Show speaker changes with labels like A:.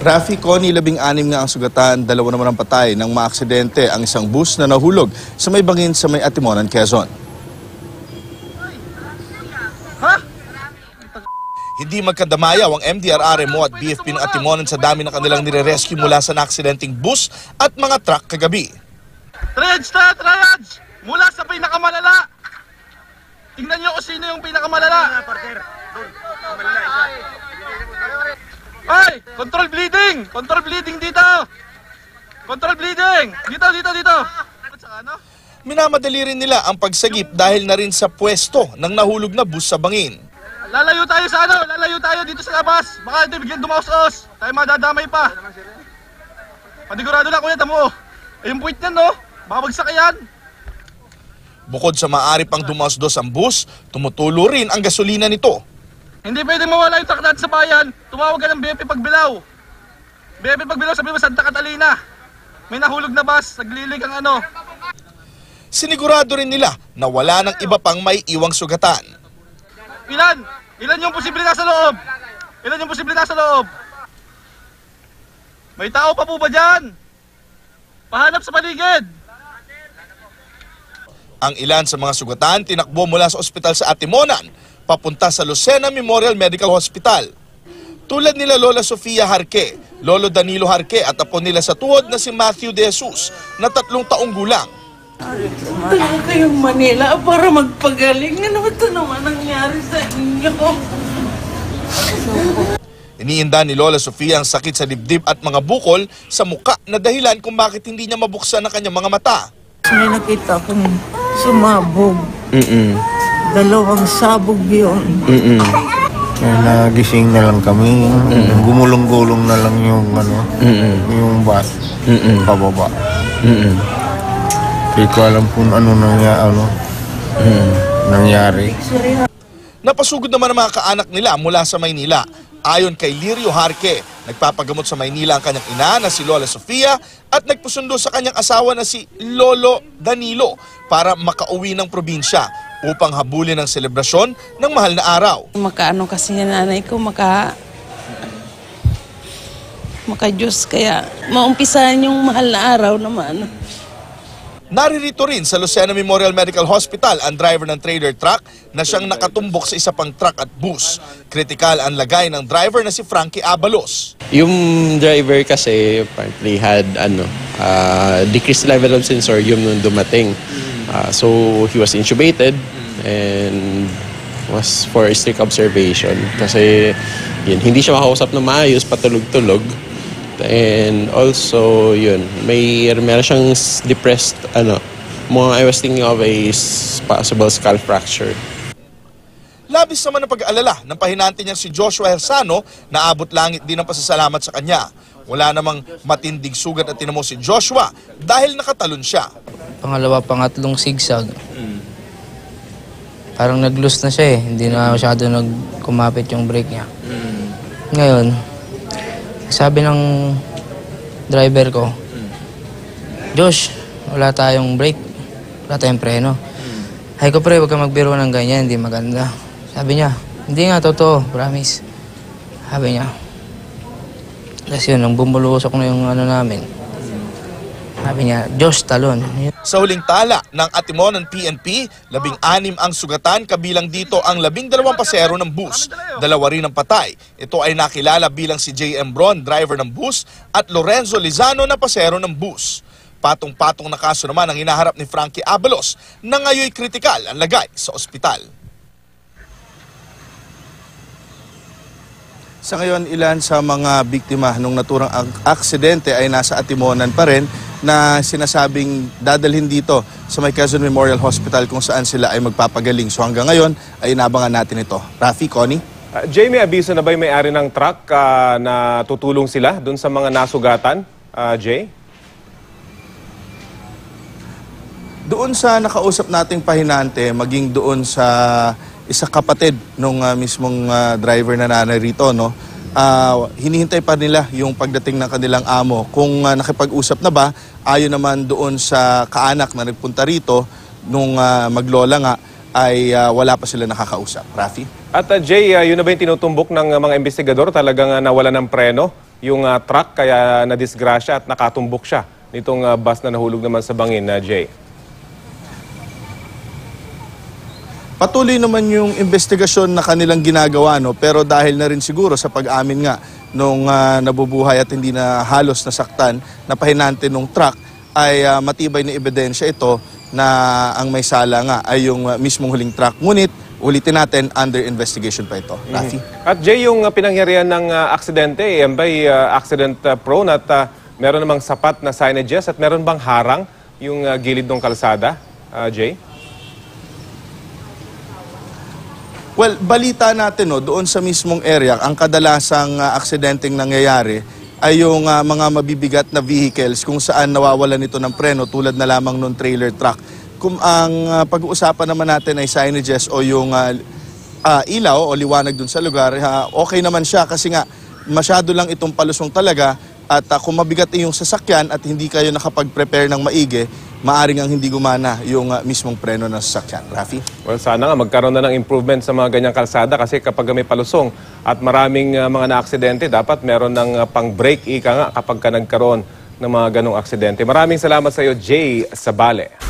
A: Rafi Connie, labing anim nga ang sugatan, dalawa naman ang patay ng maaksidente ang isang bus na nahulog sa may bangin sa may Atimonan, Quezon. Hindi magkadamayaw ang MDRRMO at BFP ng Atimonan sa dami ng kanilang nire-rescue mula sa naaksidenteng bus at mga truck kagabi.
B: Triads na, triads! Mula sa pinakamalala! Tingnan nyo kung sino yung pinakamalala! Ay! Control bleeding! Control bleeding dito! Control bleeding! Dito, dito, dito! Ano?
A: Minamadali rin nila ang pagsagip dahil na rin sa pwesto ng nahulog na bus sa bangin.
B: Lalayo tayo sa ano? Lalayo tayo dito sa labas! Baka hindi bigyan dumaos-os! Tayo madadamay pa! Panigurado lang kuya, tamo! Eh, yung point niyan, no? Baka bagsak yan!
A: Bukod sa maaari pang dumasdos ang bus, tumutulo rin ang gasolina nito.
B: Hindi pwede mawala yung natin sa bayan. Tumawag ka ng BFP Pagbilaw. BFP Pagbilaw, sabi mo Santa Catalina. May nahulog na bus, naglilig ang ano.
A: Sinigurado rin nila na wala ng iba pang may iwang sugatan.
B: Ilan? Ilan yung posible nasa loob? Ilan yung posible nasa loob? May tao pa po ba dyan? Pahanap sa paligid.
A: Ang ilan sa mga sugatan tinakbo mula sa ospital sa Atimonan papunta sa Lucena Memorial Medical Hospital. Tulad nila Lola Sofia Harque, Lolo Danilo Harque at apo nila sa tuhod na si Matthew De Jesus na tatlong taong gulang.
C: Punta kayong Manila para magpagaling. Ano ito naman nangyari sa inyo?
A: Iniinda ni Lola Sofia ang sakit sa dibdib at mga bukol sa muka na dahilan kung bakit hindi niya mabuksan ang kanyang mga mata.
C: May nakita akong sumabog. Dalawang sabog yun.
D: Eh, nagising na lang kami. Gumulong-gulong na lang yung ano, yung bus pababa. Hindi ko alam kung ano nangyari, ano, nangyari.
A: Napasugod naman ang mga kaanak nila mula sa Maynila. Ayon kay Lirio Harque, nagpapagamot sa Maynila ang kanyang ina na si Lola Sofia at nagpusundo sa kanyang asawa na si Lolo Danilo para makauwi ng probinsya upang habulin ang selebrasyon ng mahal na araw.
C: Makaano kasi niya nanay ko, maka... Maka Diyos, kaya maumpisahan yung mahal na araw naman.
A: Naririto rin sa Lucena Memorial Medical Hospital ang driver ng trailer truck na siyang nakatumbok sa isa pang truck at bus. Kritikal ang lagay ng driver na si Frankie Abalos.
E: Yung driver kasi apparently had ano, uh, decreased level of sensorium nung dumating. Uh, so he was intubated and was for strict observation kasi yun, hindi siya makausap na maayos, patulog-tulog. And also, yun, may meron siyang depressed, ano, mga I was thinking of a possible skull fracture.
A: Labis naman ang pag-aalala ng pahinante niyang si Joshua Hersano na abot langit din ang pasasalamat sa kanya. Wala namang matinding sugat at tinamo si Joshua dahil nakatalon siya.
F: Pangalawa, pangatlong sigsag. Parang nag-loose na siya eh. Hindi na masyado nagkumapit yung brake niya. Ngayon, sabi ng driver ko, Josh, wala tayong brake. Wala tayong preno. Ay ko pre, huwag ka magbiro ng ganyan, hindi maganda. Sabi niya, hindi nga, totoo, promise. Sabi niya. Tapos yun, nung bumulusok na yung ano namin, sabi niya, Josh, talon.
A: Sa huling tala ng Atimonan PNP, labing anim ang sugatan kabilang dito ang labing dalawang pasero ng bus. Dalawa rin ang patay. Ito ay nakilala bilang si J.M. Bron, driver ng bus, at Lorenzo Lizano na pasero ng bus. Patong-patong na kaso naman ang hinaharap ni Frankie Abalos na ngayoy kritikal ang lagay sa ospital. Sa ngayon, ilan sa mga biktima nung naturang ak- aksidente ay nasa Atimonan pa rin na sinasabing dadalhin dito sa may Quezon Memorial Hospital kung saan sila ay magpapagaling. So hanggang ngayon ay inabangan natin ito. Rafi, Connie?
G: Uh, Jamie, abiso na ba yung may-ari ng truck ah, na tutulong sila dun sa mga nasugatan? Ah, Jay?
A: Doon sa nakausap nating pahinante, maging doon sa isa kapatid nung ah, mismong ah, driver na nanarito, no? Ah, hinihintay pa nila yung pagdating ng kanilang amo. Kung ah, nakipag-usap na ba, ayon naman doon sa kaanak na nagpunta rito, nung ah, maglola nga, ay ah, wala pa sila nakakausap. Rafi?
G: At ah, Jay, ah, yun na ba yung tinutumbok ng mga investigador? Talagang uh, nawala ng preno yung ah, truck kaya nadisgrasya at nakatumbok siya nitong ah, bus na nahulog naman sa bangin na Jay.
H: Patuloy naman yung investigasyon na kanilang ginagawa no pero dahil na rin siguro sa pag-amin nga nung ah, nabubuhay at hindi na halos nasaktan na pahinante nung truck ay ah, matibay na ebidensya ito na ang may sala nga ay yung ah, mismong huling truck. Ngunit ulitin natin under investigation pa ito. Rafi.
G: At Jay, yung ah, pinangyarihan ng ah, aksidente, eh, yan ba'y ah, accident ah, prone at ah, meron namang sapat na signages at meron bang harang yung ah, gilid ng kalsada, ah, Jay?
H: Well, balita natin no, doon sa mismong area, ang kadalasang uh, aksidenteng nangyayari ay yung ah, mga mabibigat na vehicles kung saan nawawalan ito ng preno tulad na lamang nung trailer truck. Kung ang ah, pag-uusapan naman natin ay signages o yung ah, ah, ilaw o liwanag dun sa lugar, ha, okay naman siya kasi nga masyado lang itong palusong talaga at ah, kung mabigat yung sasakyan at hindi kayo nakapag-prepare ng maigi, maaring ang hindi gumana yung ah, mismong preno ng sasakyan. Rafi?
G: Well, sana nga magkaroon na ng improvement sa mga ganyang kalsada kasi kapag may palusong at maraming uh, mga na-aksidente, dapat meron ng uh, pang-break ika nga kapag ka nagkaroon ng mga ganong aksidente. Maraming salamat sa iyo, Jay Sabale.